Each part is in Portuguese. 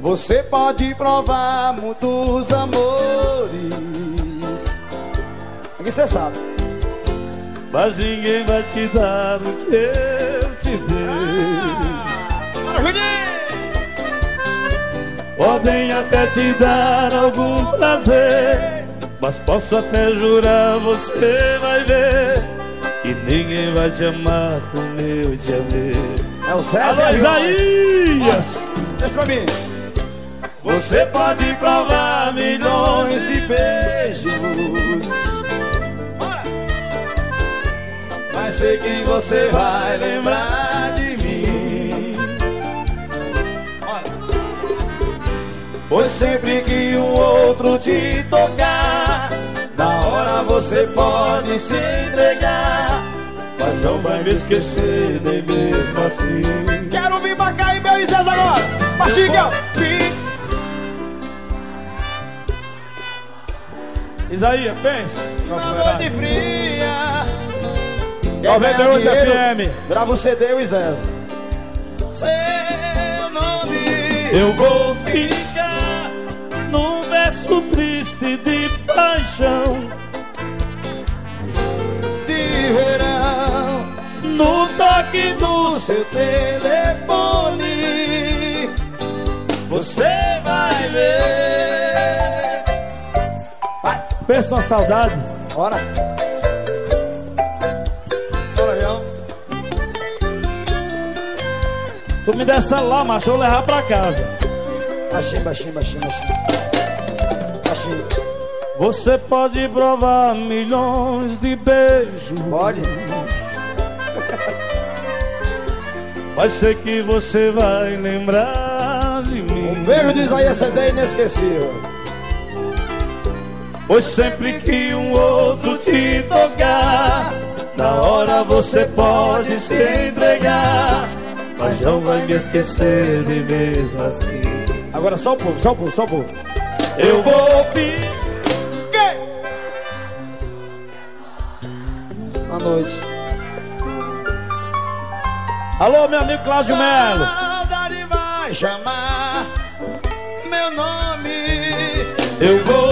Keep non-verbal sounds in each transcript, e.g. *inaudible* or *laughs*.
Você pode provar muitos amores. Aqui você sabe. Mas ninguém vai te dar o que eu te dei. Podem até te dar algum prazer, mas posso até jurar, você vai ver que ninguém vai te amar como eu te amei. É o Zé Alô, Isaías! Deixa pra mim. Você pode provar milhões de beijos, mas sei que você vai lembrar de mim. Pois sempre que um outro te tocar, na hora você pode se entregar, mas não vai me esquecer nem mesmo assim. Quero vir pra cá e meu agora. Mastiga. Fica. Isaías, pense. Na noite fria. 98 FM. Grava o CD, o Zé. Seu nome. Eu vou ficar num verso triste de paixão, de verão no toque do seu telefone Você Pensa na saudade. Bora. Bora, João Tu me der celular, macho, eu vou levar pra casa. Baixinho, baixinho, baixinho, baixinho. Baixinho. Você pode provar milhões de beijos, Pode? *laughs* Mas sei que você vai lembrar de mim. Um beijo de Isaías CD inesquecível Pois sempre que um outro te tocar, na hora você pode se entregar, mas não vai me esquecer de mesmo assim. Agora só o povo, só o povo, só o povo Eu vou pedir. Boa noite Alô, meu amigo Cláudio Melo. Saudade vai chamar meu nome Eu vou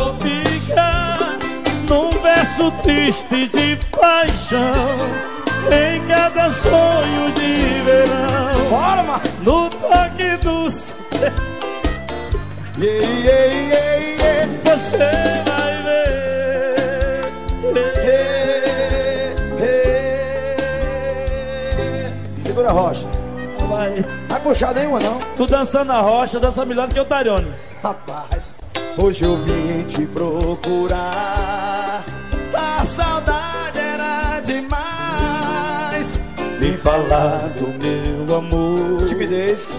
verso triste de paixão, em cada sonho de verão, Bora, mano no toque do céu. Yeah, yeah, yeah, yeah. Você vai ver. Segura a rocha. Vai. Vai puxar nenhuma, não. Tu dançando na rocha, dança melhor do que o Tarione. Rapaz, hoje eu vim te procurar. Saudade era demais. Vim falar do meu amor. Timidez.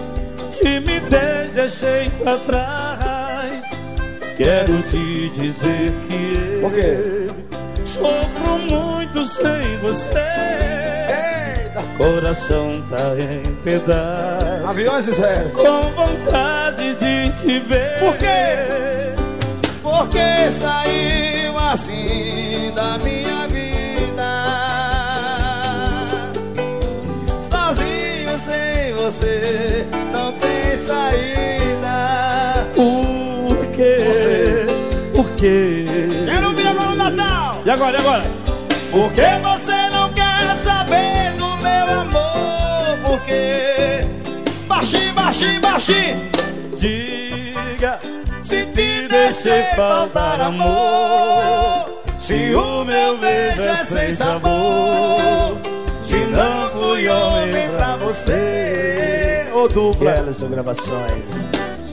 Timidez deixei pra trás. Quero te dizer que eu Por quê? sofro muito sem você. Coração tá em pedaços. Aviões e. Com vontade de te ver. Por quê? Porque saiu assim da minha vida. Sozinho sem você não tem saída. Por quê? Você. Por quê? Quero ouvir agora o Natal. E agora, e agora? Por que você não quer saber do meu amor? Porque baixinho, baixinho, baixinho. Diga Se te deixei faltar amor, se o meu beijo é sem sabor, se não fui homem pra você, ô dupla. Ellison Gravações.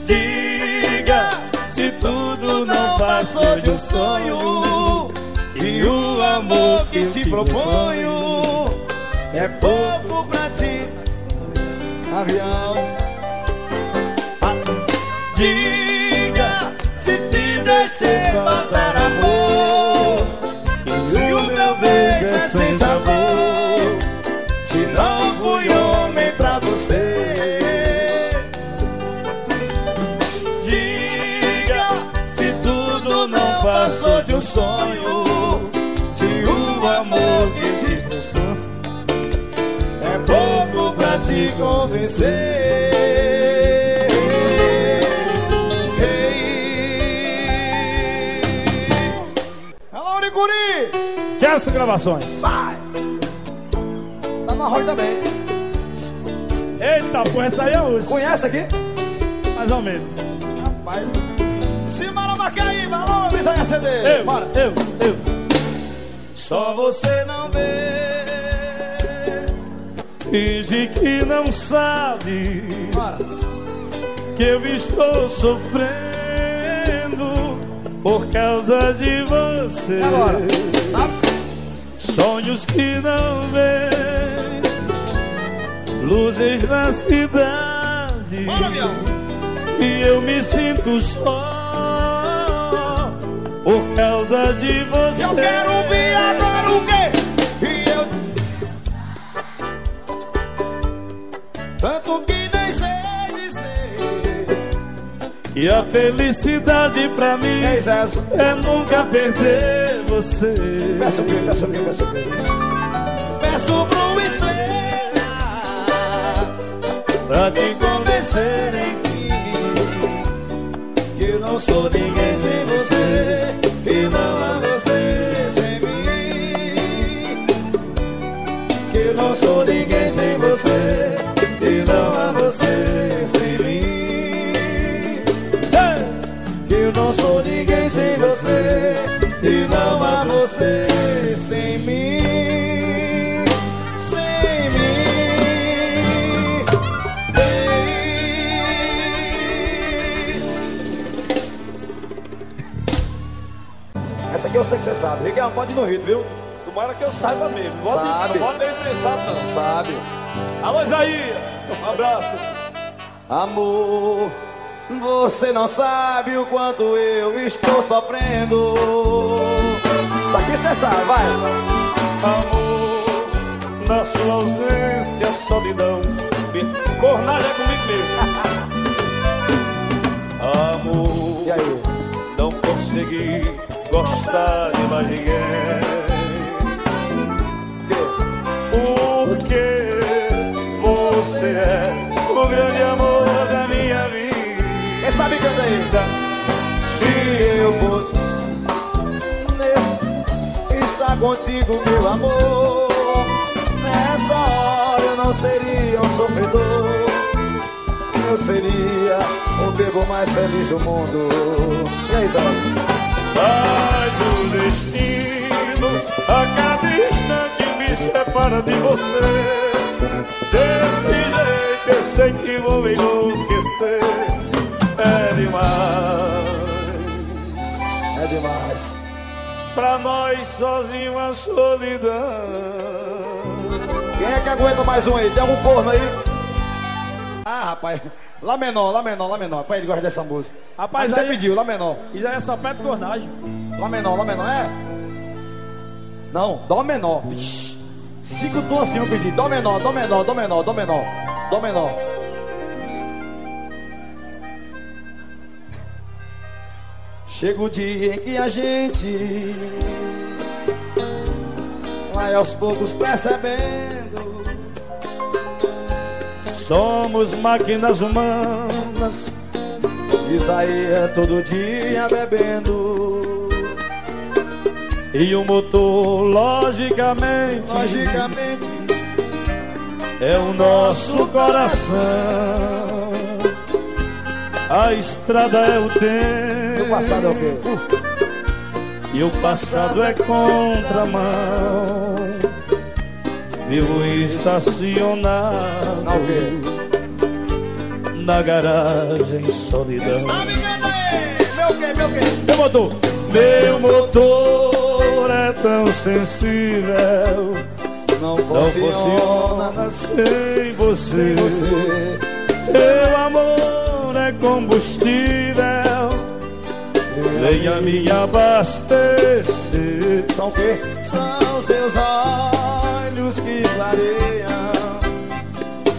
Diga se tudo não passou de um sonho, e o amor que te proponho é pouco pra ti. Avião. sonho Se o amor que te propõe É pouco pra te convencer Ei. Alô, Uricuri! Quero essas gravações Vai! Tá na roda também Eita, porra, essa aí é hoje Conhece aqui? Mais ou menos Rapaz, Marcar aí, avisa aí CD. Eu, Bora. eu, eu. Só você não vê. Finge que não sabe Bora. que eu estou sofrendo por causa de você. Agora? Tá? Sonhos que não vêem, luzes na cidade. Bora. E eu me sinto só por causa de você. Eu quero ouvir agora o quê? E eu. Tanto que nem sei dizer. E a felicidade pra mim Zezo? é nunca perder você. Peço o quê? Peço o quê? Peço o quê? Peço pro estrela Pra te convencer, enfim, que eu não sou sem você, que não há você sem mim, que eu não sou ninguém sem você, que não há você sem mim, que eu não sou ninguém sem você, que não há você sem mim, sei que você sabe. Riquelme, pode ir no ritmo, viu? Tomara que eu saiba mesmo. Bota, Sabe. Não aí pensado não. Sabe. Alô, Isaías. Um abraço. Amor, você não sabe o quanto eu estou sofrendo. Isso aqui você sabe, vai. Amor, na sua ausência, solidão. Cornalha é comigo mesmo. *laughs* Amor, não consegui gostar de mais ninguém. Porque você é o grande amor da minha vida. Quem sabe canta aí? Se eu for estar contigo, meu amor, nessa hora eu não seria um sofredor. Eu seria o bebo mais feliz do mundo. E aí, Zé? Mas o destino a cada instante me separa de você. Desse jeito eu sei que vou enlouquecer. É demais. É demais. Pra nós sozinhos a solidão. Quem é que aguenta mais um aí? Tem algum corno aí? Ah, rapaz. Lá menor, lá menor, lá menor. Pai, ele gosta dessa música. Rapaz, Mas você pediu, lá menor. Isso aí é só pé de cornagem. Lá menor, lá menor, é? Não, dó menor. Vixe. Cinco tons assim eu pedi. Dó menor, dó menor, dó menor, dó menor. Dó menor. Chega o dia em que a gente vai aos poucos percebendo Somos máquinas humanas. Isaías todo dia bebendo E o motor, logicamente, Logicamente é o nosso coração. A estrada é o tempo. No passado é o quê? E o passado é contramão. Vivo estacionado Não, na garagem solidão. Sabe Meu motor, meu motor é tão sensível. Não Não funciona funciona sem você. sem você Seu amor é combustível. Venha me abastecer. São o quê? São seus olhos que clareiam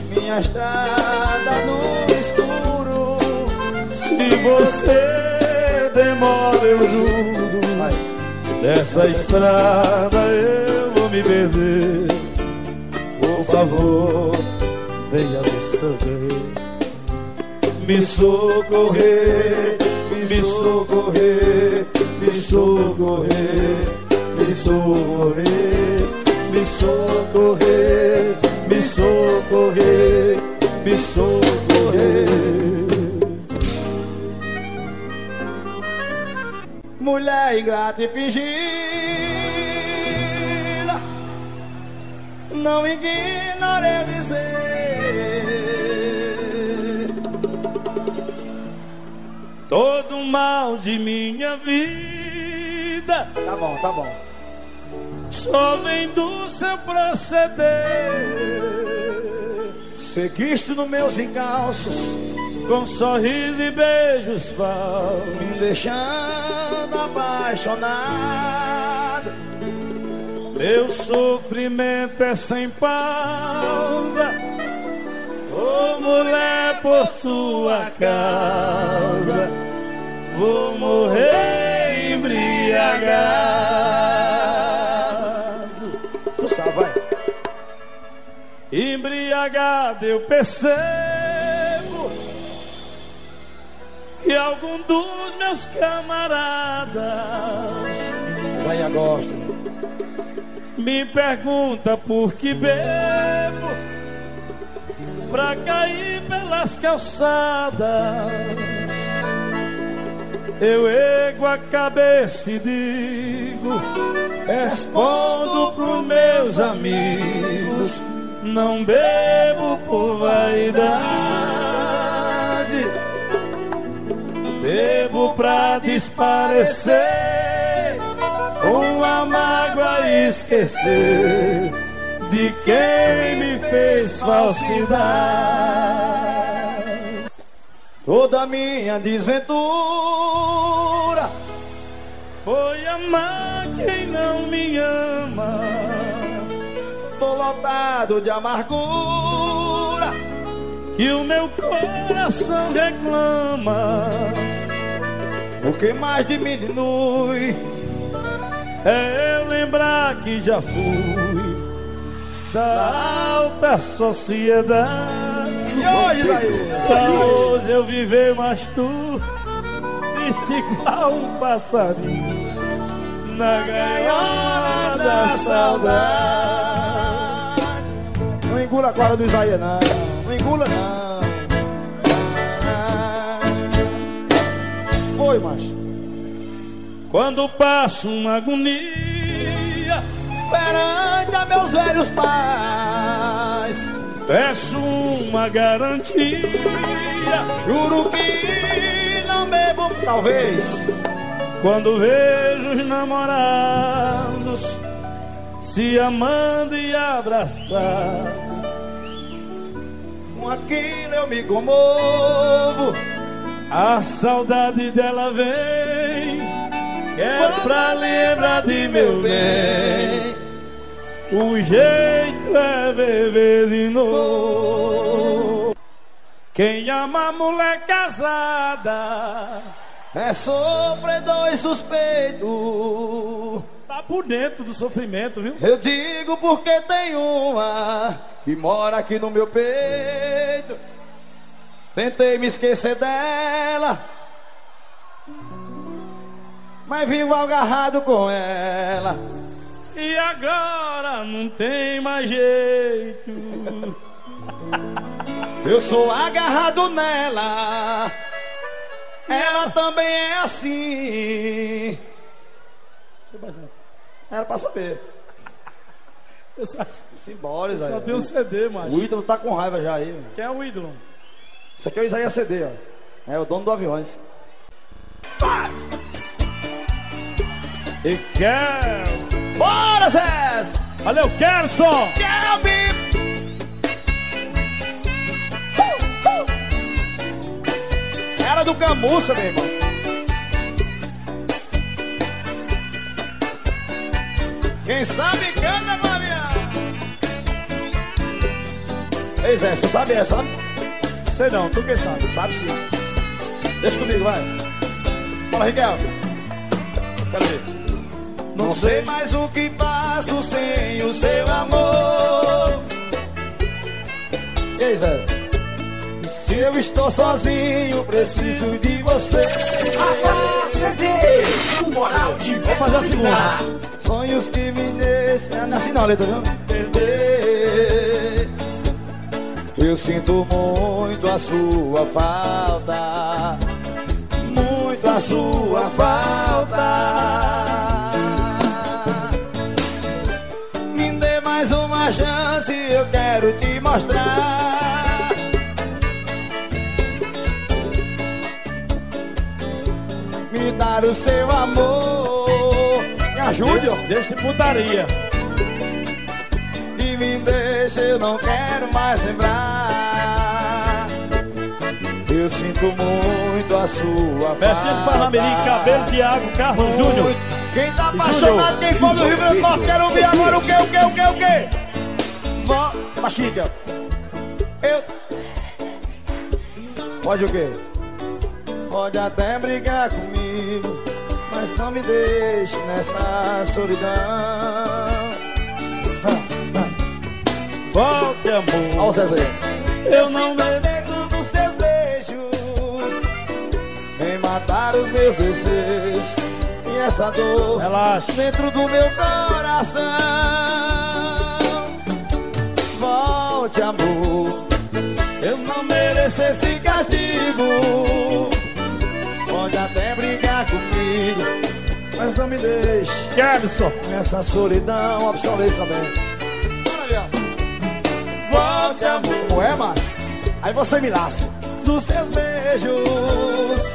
Minha estrada no escuro Se você demora, eu juro. Vai. Nessa estrada eu vou me perder. Por favor, venha me socorrer. Me socorrer, me socorrer, me socorrer, me socorrer, me socorrer, me socorrer, me socorrer. Mulher ingrata e fingida, não ignore dizer todo mal de minha vida vida. Tá bom, tá bom. Só vem do seu proceder. Seguiste nos meus encalços, com sorriso e beijos falsos, me deixando apaixonado. Meu sofrimento é sem pausa. Ô oh, mulher, por sua causa, vou morrer embriagado. Sabe, vai. Embriagado eu percebo que algum dos meus camaradas vai agosto me pergunta por que bebo pra cair pelas calçadas eu ego a cabeça e digo, respondo pros meus amigos, não bebo por vaidade, bebo pra desparecer, uma mágoa esquecer de quem me fez falsidade toda minha desventura foi amar quem não me ama. Tô lotado de amargura que o meu coração reclama. O que mais de mim diminui é eu lembrar que já fui da alta sociedade e hoje? Só hoje eu viver, mas tu viste igual um passarinho na gaiola da saudade. Não engula a guarda do Isaías, não. Não engula, não. Foi, macho. Quando passo uma agonia perante a meus velhos pais Peço uma garantia, juro que não bebo, talvez. Quando vejo os namorados se amando e abraçar, com aquilo eu me comovo. A saudade dela vem, é pra lembrar de meu bem. O jeito é beber de novo. Quem ama mulher casada é sofredor e suspeito. Tá por dentro do sofrimento, viu? Eu digo porque tem uma que mora aqui no meu peito. Tentei me esquecer dela, mas vivo agarrado com ela. E agora não tem mais jeito. Eu sou agarrado nela. Ela também é assim. Era pra saber. Eu só, Simbora, Isaías. Só tem um CD, macho. O ídolo tá com raiva já aí. Quem é o ídolo? Isso aqui é o Isaías CD, ó. É o dono do aviões. E quer Bora, Zé! Valeu, Kerson! Kelby! Uh, uh. Era do Camuça, meu irmão. Quem sabe canta, Maria! Ei, Zé, tu sabe essa, sabe? Sei não, tu quem sabe? Sabe sim. Deixa comigo, vai. Fala, Riquel. Quero ver. Não sei mais o que faço sem o seu amor. E aí, Zé? Se eu estou sozinho, preciso de você. Rafa CD, o moral de Vou fazer a segunda. Sonhos que me deixam. Não é assim não, letra, viu? Perder. Eu sinto muito a sua falta. Muito a sua falta. Uma chance, eu quero te mostrar. Me dar o seu amor. Me ajude, ó. Deixa de putaria. E me deixa, eu não quero mais lembrar. Eu sinto muito a sua Festinha do Parnamirim, cabelo, Thiago, Carlos Júnior. Quem tá apaixonado, quem for do Rio Grande do Norte, quero ouvir agora o que, o que, o que, o que? Vó, Baixinha. Eu. Pode o quê? Pode até brigar comigo, mas não me deixe nessa solidão. Volte, amor. Olha o Zezé. Eu não me... medo dos seus beijos Vem matar os meus desejos E essa dor Relaxa. dentro do meu coração Volte amor. Eu não mereço esse castigo. Pode até brigar comigo Mas não me deixe Kelson. nessa solidão absoluta também Olha Volte amor É, mano? Aí você me lasca Dos seus beijos.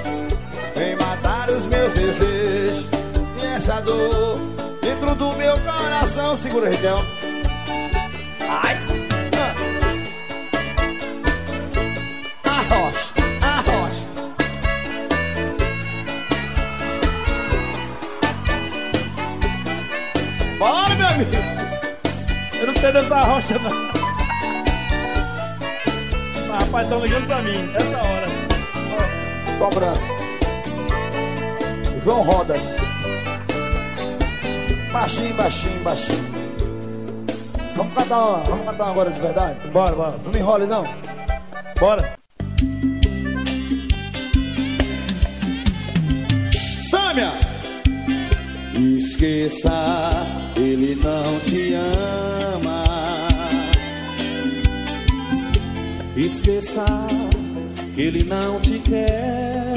Vem matar os meus desejos. E essa dor Dentro do meu coração Segura, Riquel Dessa rocha, não. Mas, rapaz, estão ligando pra mim, essa hora. Cobrança. João Rodas. Baixinho, baixinho, baixinho. Vamos cantar uma, vamos cantar uma agora de verdade? Bora, bora. Não me enrole não. Bora. Sâmia! Esqueça, ele não te ama. Esqueça que ele não te quer.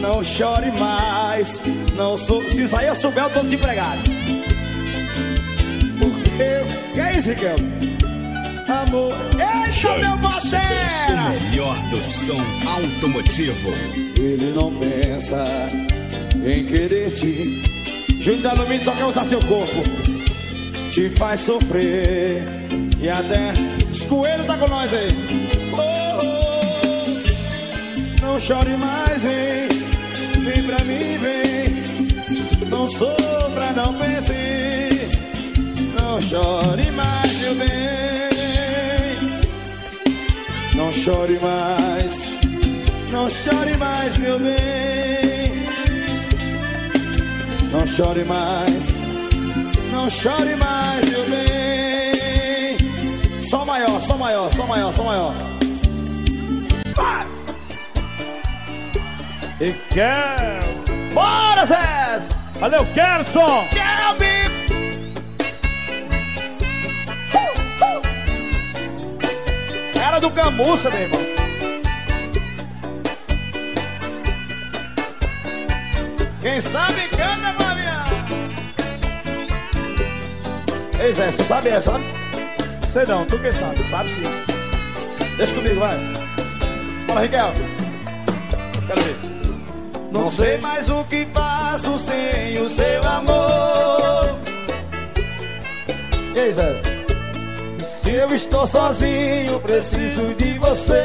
Não chore mais. Não sou. Se isso aí eu souber, eu tô desempregado. Porque. eu- Que é isso, Riquel? Amor. Eita, meu O batera! melhor do som automotivo. Ele não pensa em querer te. Júnior da Alumínio só quer usar seu corpo. Te faz sofrer. E até. Os coelhos tá com nós aí. Oh, oh. Não chore mais, vem. Vem pra mim, vem. Não sofra, não pense. Não chore mais, meu bem. Não chore mais. Não chore mais, meu bem. Não chore mais. Não chore mais, meu bem. Só maior, só maior, só maior, só maior. Vai! E quer. Bora, Zé! Valeu, Kelson. Kelvin! Cara do Camuça, meu irmão. Quem sabe canta, Maria. Ei, Zé, tu sabe essa? Sei não, tu quem sabe. Sabe sim. Deixa comigo, vai. Fala, Riquel. Quero ver. Não, sei mais o que faço sem o seu amor. E aí, Zé? Se eu estou sozinho, preciso de você.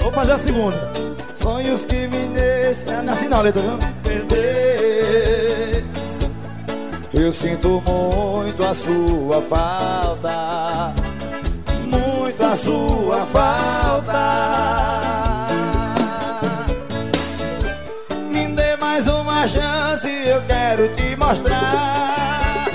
Vou fazer a segunda. Sonhos que me deixam. É assim não, letra, viu? Perder. Eu sinto muito a sua falta, muito a sua falta. Me dê mais uma chance, eu quero te mostrar.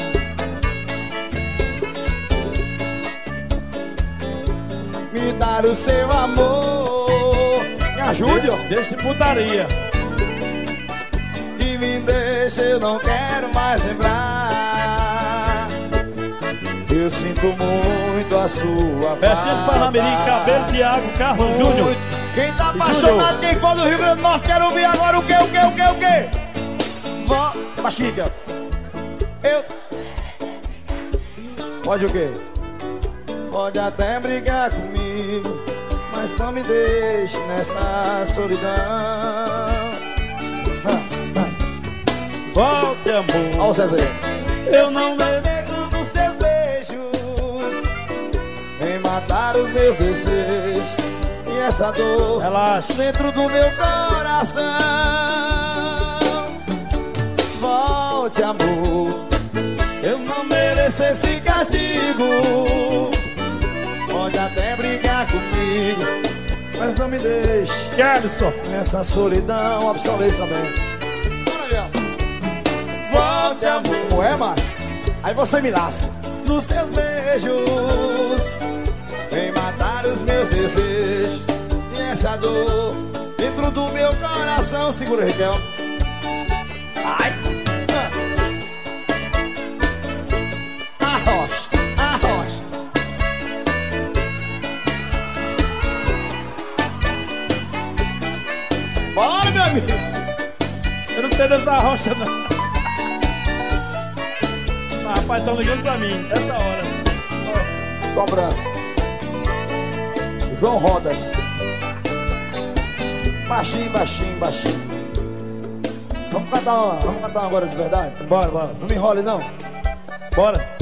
Me dar o seu amor, me ajude, ó. Deixa de putaria. Deixa, eu não quero mais lembrar. Eu sinto muito a sua Festinha do Panamirim, Cabelo, Thiago, Carlos Júnior. Quem tá apaixonado, quem for do Rio Grande do Norte, quero ouvir agora o que, o que, o que, o que? Vó, Machica. Eu. Pode o quê? Pode até brigar comigo, mas não me deixe nessa solidão. Volte, amor. Olha o César aí. Eu não nego dos seus beijos, vem matar os meus desejos e essa dor Relaxa. dentro do meu coração. Volte, amor. Eu não mereço esse castigo. Pode até brigar comigo, mas não me deixe Gerson. nessa solidão absoluta também. Bora, Biel. Volte, amor. É, macho? Aí você me laça. Nos seus beijos, vem matar os meus desejos e essa dor dentro do meu coração. Segura, Raquel. Ai. Ah. Arrocha, arrocha. Bora, meu amigo. Eu não sei dessa rocha, não. Rapaz, estão ligando pra mim, essa hora. Cobrança. João Rodas. Baixinho, baixinho, baixinho. Vamos cantar uma, vamos cantar uma agora de verdade? Bora, bora. Não me enrole, não. Bora.